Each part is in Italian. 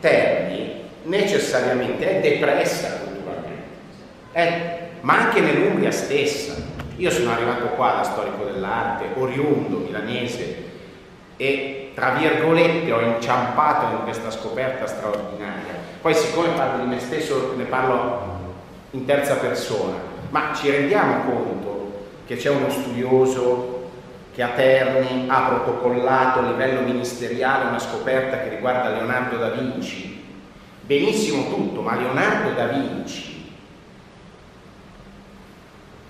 Terni necessariamente è depressa culturalmente, è, ma anche nell'Umbria stessa. Io sono arrivato qua da storico dell'arte, oriundo, milanese, e tra virgolette ho inciampato in questa scoperta straordinaria. Poi siccome parlo di me stesso ne parlo in terza persona, ma ci rendiamo conto che c'è uno studioso che a Terni ha protocollato a livello ministeriale una scoperta che riguarda Leonardo da Vinci. Benissimo tutto, ma Leonardo da Vinci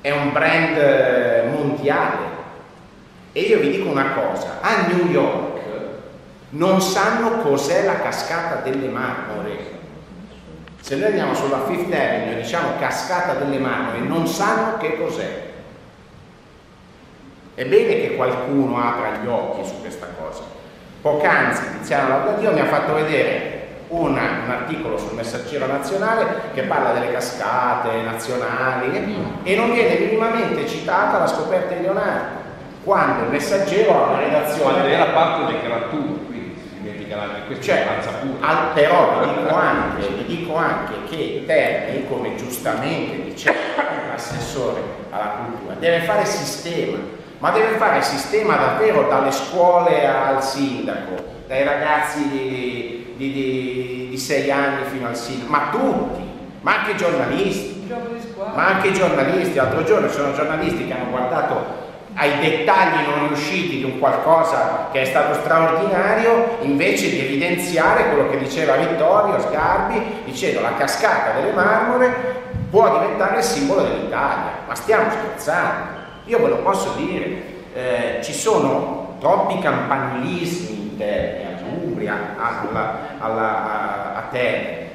è un brand eh, mondiale. E io vi dico una cosa, a New York non sanno cos'è la cascata delle marmore. Se noi andiamo sulla Fifth Avenue e diciamo cascata delle marmore, non sanno che cos'è. È bene che qualcuno apra gli occhi su questa cosa. Poc'anzi Tiziano Laudadio mi ha fatto vedere una, un articolo sul Messaggero Nazionale che parla delle cascate nazionali e non viene minimamente citata la scoperta di Leonardo, quando il Messaggero ha una redazione... Quando era parte del Creatur, quindi si dimentica questa cioè, al, però vi dico, anche, vi dico anche che Terni, come giustamente diceva l'assessore alla cultura, deve fare sistema ma deve fare sistema davvero dalle scuole al sindaco, dai ragazzi di, di, di, di sei anni fino al sindaco, ma tutti, ma anche giornalisti, ma anche giornalisti, l'altro giorno ci sono giornalisti che hanno guardato ai dettagli non riusciti di un qualcosa che è stato straordinario, invece di evidenziare quello che diceva Vittorio Sgarbi, dicendo la cascata delle marmore può diventare il simbolo dell'Italia, ma stiamo scherzando. Io ve lo posso dire, eh, ci sono troppi campanilismi interni a Umbria, alla, alla, a, a Terni,